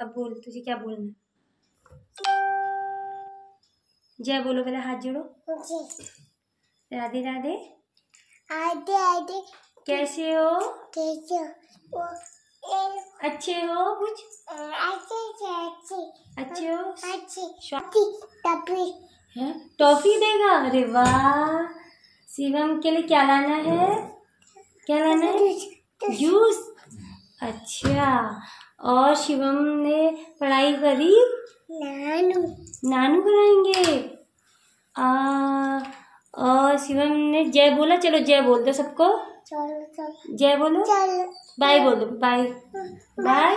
अब बोल तुझे क्या बोलना है? जय बोलो पहले हाथ जोड़ो। राधे राधे। आधे आधे। कैसे हो? कैसे वो अच्छे हो कुछ? अच्छे से अच्छे। अच्छे हो? अच्छे। अच्छी है? टॉफी देगा? अरे वाह! शिवम के लिए क्या लाना है? क्या लाना है? जूस? अच्छा और शिवम ने पढ़ाई करी? नानू। नानू कराएँगे आ और शिवम ने जय बोला? चलो जय बोल दो सबको। चलो चलो। जय बोलो। चलो। बाय बोलो बाय बाय